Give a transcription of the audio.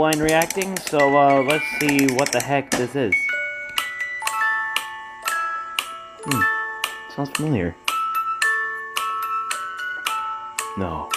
Line reacting, so uh, let's see what the heck this is. Hmm, sounds familiar. No.